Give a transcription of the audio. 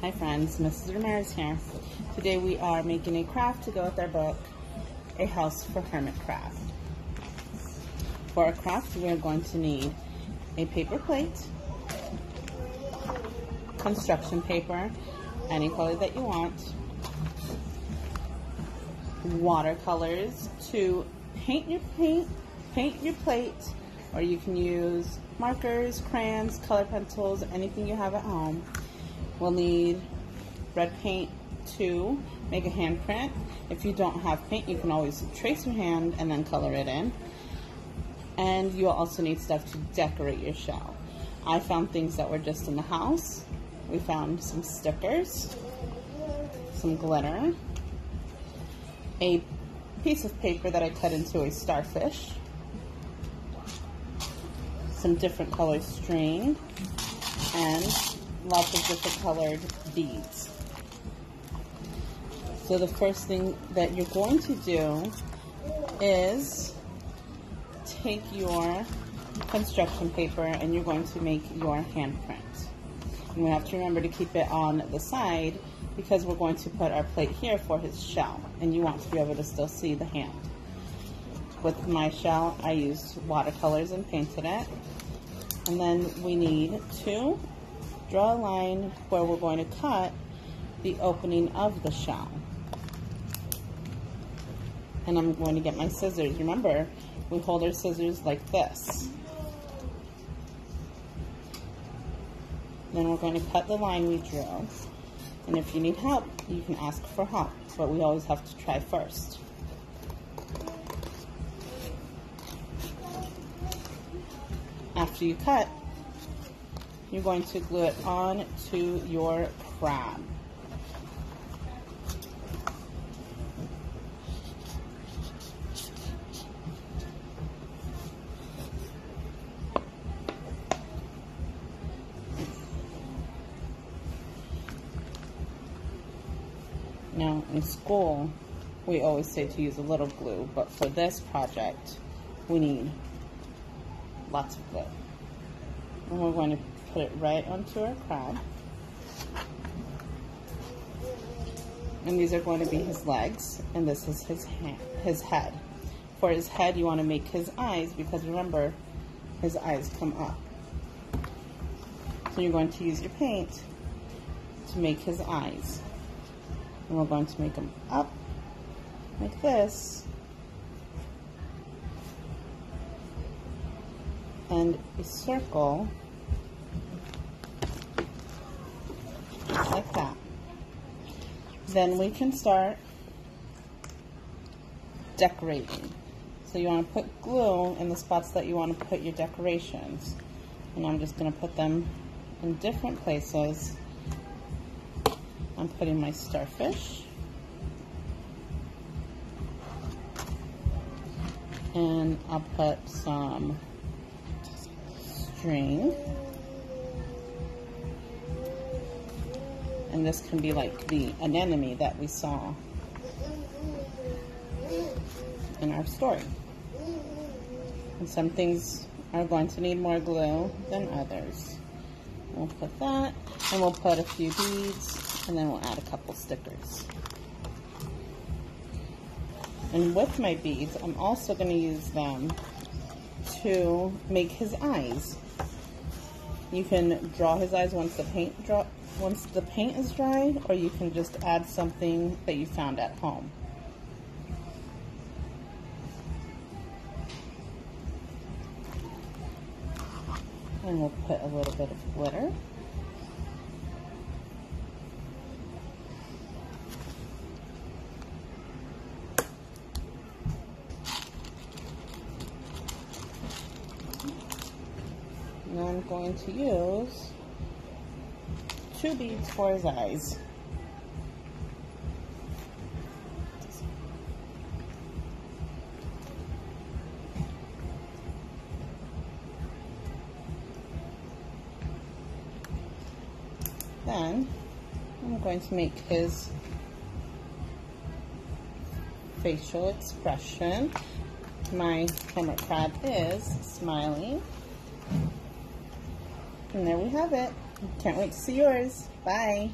Hi friends, Mrs. Ramirez here. Today we are making a craft to go with our book, A House for Hermit Crab. For our craft, we are going to need a paper plate, construction paper, any color that you want, watercolors to paint your paint, paint your plate, or you can use markers, crayons, color pencils, anything you have at home. We'll need red paint to make a handprint. If you don't have paint, you can always trace your hand and then color it in. And you'll also need stuff to decorate your shell. I found things that were just in the house. We found some stickers, some glitter, a piece of paper that I cut into a starfish, some different color string, and lots of different colored beads. So the first thing that you're going to do is take your construction paper and you're going to make your handprint. And we have to remember to keep it on the side because we're going to put our plate here for his shell and you want to be able to still see the hand. With my shell, I used watercolors and painted it. And then we need to draw a line where we're going to cut the opening of the shell. And I'm going to get my scissors. Remember, we hold our scissors like this. Then we're going to cut the line we drew. And if you need help, you can ask for help, but we always have to try first. After you cut, you're going to glue it on to your crab. Now, in school, we always say to use a little glue, but for this project, we need lots of glue. And we're going to it right onto our crab. And these are going to be his legs, and this is his hand, his head. For his head, you want to make his eyes, because remember, his eyes come up. So you're going to use your paint to make his eyes. And we're going to make them up like this. And a circle like that. Then we can start decorating. So you want to put glue in the spots that you want to put your decorations. And I'm just going to put them in different places I'm putting my starfish. And I'll put some string. And this can be like the anemone that we saw in our story. And some things are going to need more glue than others. We'll put that, and we'll put a few beads and then we'll add a couple stickers. And with my beads, I'm also going to use them to make his eyes. You can draw his eyes once the paint draw once the paint is dried, or you can just add something that you found at home. And we'll put a little bit of glitter. And I'm going to use two beads for his eyes. Then I'm going to make his facial expression. My hermit crab is smiling. And there we have it. Can't wait to see yours. Bye.